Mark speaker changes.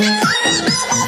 Speaker 1: Yeah.